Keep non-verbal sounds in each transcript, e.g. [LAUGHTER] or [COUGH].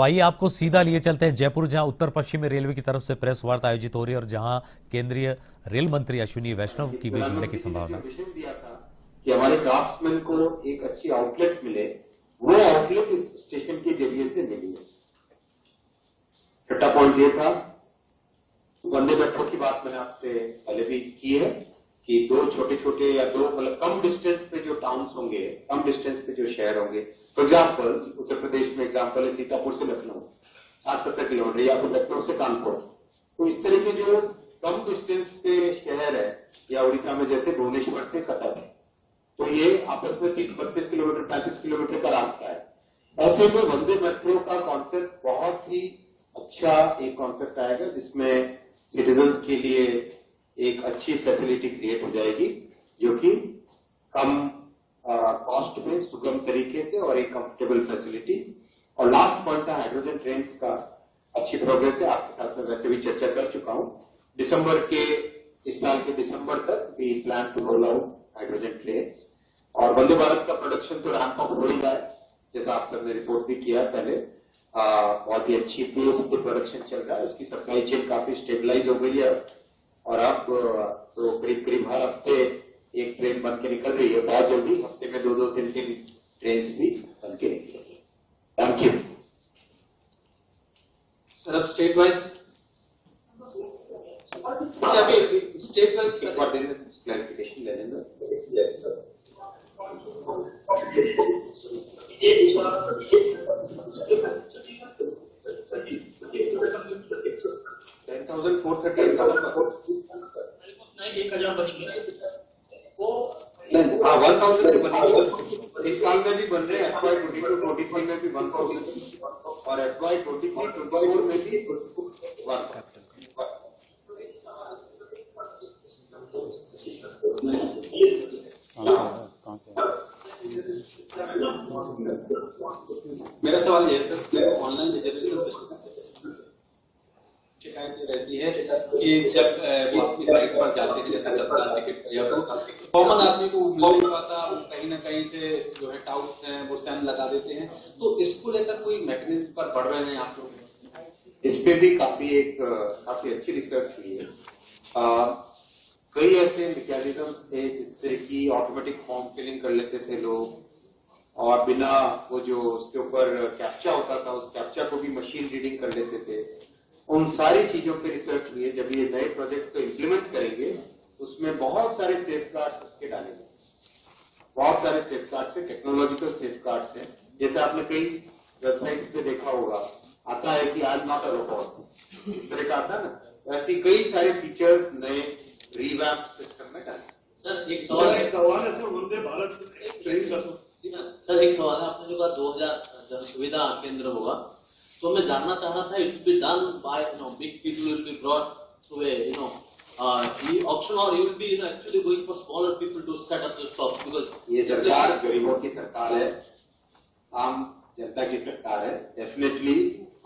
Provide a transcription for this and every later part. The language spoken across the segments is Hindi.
तो आइए आपको सीधा लिए चलते हैं जयपुर, जहाँ उत्तर पश्चिमी रेलवे की तरफ़ से प्रेस वार्ता आयोजित हो रही है और जहाँ केंद्रीय रेल मंत्री अश्विनी वैष्णव की भी जुड़ने की संभावना। कि हमारे क्राफ्ट्समैन को एक अच्छी आउटलेट मिले, वो आउटलेट इस स्टेशन के ज़रिए से मिली है। छठा पॉइंट ये था वंदे मेट्रो की बात मैंने आपसे पहले भी की है कि दो छोटे छोटे या दो मतलब कम डिस्टेंस पे जो टाउन्स होंगे, कम डिस्टेंस पे जो शहर होंगे फॉर एग्ज़ाम्पल उत्तर प्रदेश में एग्ज़ाम्पल है सीतापुर से लखनऊ सात सत्तर किलोमीटर, या फिर लखनऊ से कानपुर तो इस तरह के जो कम डिस्टेंस पे शहर है, या उड़ीसा में जैसे भुवनेश्वर से कटक है तो ये आपस में तीस बत्तीस किलोमीटर, पैंतीस किलोमीटर का रास्ता है। ऐसे में वंदे मेट्रो का कॉन्सेप्ट बहुत ही अच्छा एक कॉन्सेप्ट आएगा, जिसमें सिटीजन्स के लिए एक अच्छी फैसिलिटी क्रिएट हो जाएगी, जो कि कम कॉस्ट में सुगम तरीके से और एक कंफर्टेबल फैसिलिटी और लास्ट पॉइंट था हाइड्रोजन ट्रेन का अच्छी प्रोग्रेस है। आपके साथ में वैसे भी चर्चा कर चुका हूँ। दिसंबर के इस साल के दिसंबर तक we plan to roll out hydrogen train और वंदे भारत का प्रोडक्शन तो रैंप अप हो ही रहा है जैसा आप सबने रिपोर्ट भी किया पहले। आ, बहुत ही अच्छी पेस पे प्रोडक्शन चल रहा है। उसकी सप्लाई चेन काफ़ी स्टेबलाइज हो गई है। और अब तो करीब करीब हर हफ़्ते एक ट्रेन बन के निकल रही है। बहुत जल्दी हफ़्ते में दो दो तीन तीन ट्रेन भी बन के निकलेगी थैंक यू सर अब स्टेट वाइज स्टेट वाइज एक बार देने क्लैरिफिकेशन ले लेना। Ten thousand four thirty eight एक हज़ार बनेंगे। हाँ वन थाउज़ेंड बनेगी इस साल में भी बन रहे हैं F Y twenty two twenty three में भी वन थाउज़ेंड और F twenty three twenty four में भी वन मेरा सवाल ये है, सर ऑनलाइन रिजर्वेशन सिस्टम रहती है कि जब की साइट पर जाते हैं जैसे तत्काल टिकट या तो कॉमन आदमी को मिल पाता कहीं ना कहीं से जो है टाउट हैं वो सैन लगा देते हैं। तो इसको लेकर कोई मैकेनिज्म पर बढ़ रहे हैं आप लोग? इस पे भी काफ़ी एक काफ़ी अच्छी रिसर्च हुई है। अ, कई ऐसे मैकेनिज्म्स थे जिससे कि ऑटोमेटिक फॉर्म फिलिंग कर लेते थे लोग और बिना वो जो उसके ऊपर कैप्चा होता था उस कैप्चा को भी मशीन रीडिंग कर लेते थे। उन सारी चीज़ों पे रिसर्च हुई है जब ये नए प्रोजेक्ट को इम्प्लीमेंट करेंगे उसमें बहुत सारे सेफ़ गार्ड उसके डालेंगे बहुत सारे सेफ़ गार्ड्स है टेक्नोलॉजिकल सेफ़ गार्ड्स है। जैसे आपने कई वेबसाइट्स पे देखा होगा आता है कि आज अ रोबोट इस तरह का आता है ना? ऐसी कई सारे फीचर्स नए रिवैप सिस्टम में डाले सर एक सवाल एक सवाल है सर वंदे भारत ट्रेन का सर सर एक सवाल है। आपने जो कहा 2000 जन सुविधा केंद्र होगा तो मैं जानना चाह रहा था it be done by you know big people will be brought to a you know option और you will be you know actually going for smaller people to set up the shop because ये सरकार गरीबों की सरकार है। आम जनता की सरकार है। डेफिनेटली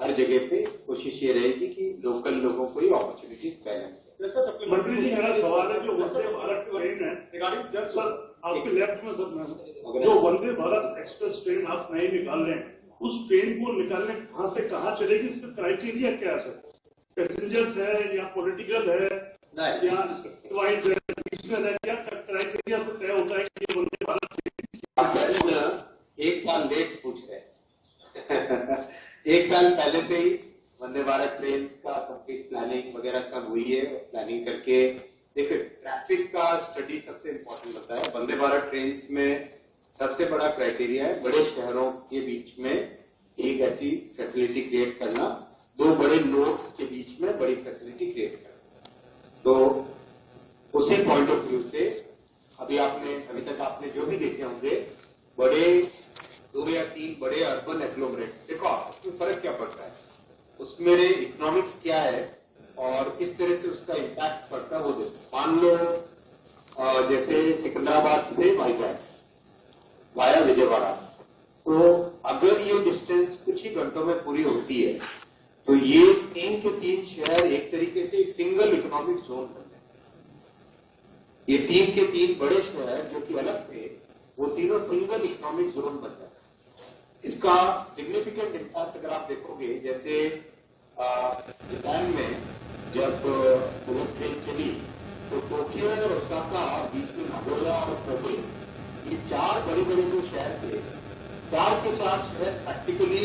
हर जगह पे कोशिश ये रहेगी कि लोकल लोगों को ही अपॉर्चुनिटीज़ पहले मिले। मंत्री जी मेरा सवाल है जो वंदे भारत ट्रेन है। रिगार्डिंग सर आपके लेफ़्ट में सर मैं जो वंदे भारत एक्सप्रेस ट्रेन आप नई निकाल रहे हैं उस ट्रेन को निकालने कहाँ से कहाँ चलेगी इसका क्राइटेरिया क्या है सर? पैसेंजर्स है या पॉलिटिकल है? या वाइज है रीजनल है? क्या क्राइटेरिया से तय होता है कि ये एक साल लेट पूछ रहे [LAUGHS] एक साल पहले से ही वंदे भारत ट्रेन का कंप्लीट प्लानिंग वगैरह सब हुई है प्लानिंग करके। देखिए ट्रैफ़िक का स्टडी सबसे इम्पोर्टेंट होता है। वंदे भारत ट्रेन में सबसे बड़ा क्राइटेरिया है बड़े शहरों के बीच में एक ऐसी फैसिलिटी क्रिएट करना। दो बड़े नोड्स के बीच में बड़ी फैसिलिटी क्रिएट करना। तो उसी पॉइंट ऑफ़ व्यू से अभी आपने अभी तक आपने जो भी देखे होंगे बड़े दो या तीन बड़े अर्बन एग्लोमरेट्स देखो आप, उसमें फ़र्क क्या पड़ता है? उसमें इकोनॉमिक्स क्या है और किस तरह से उसका इम्पैक्ट पड़ता है वो देखो। मान लो जैसे सिकंदराबाद से वाइजैक वाया विजयवाड़ा तो अगर ये डिस्टेंस कुछ ही घंटों में पूरी होती है तो ये तीन के तीन शहर एक तरीके से एक सिंगल इकोनॉमिक जोन बन जाते ये तीन के तीन बड़े शहर जो कि अलग थे, वो तीनों सिंगल इकोनॉमिक जोन बन जाते इसका सिग्निफिकेंट इम्पैक्ट अगर आप देखोगे, जैसे जापान में जब बुलेट ट्रेन चली तो टोक्यो और उसका बीच चार बड़े बड़े जो शहर थे चार के साथ शहर प्रैक्टिकली